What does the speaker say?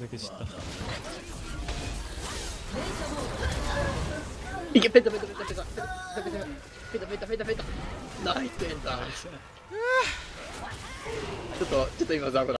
だけ知った。いけペタペタペタペタペタペタペタペタペタナイスエンターちょっとちょっと今ザコだ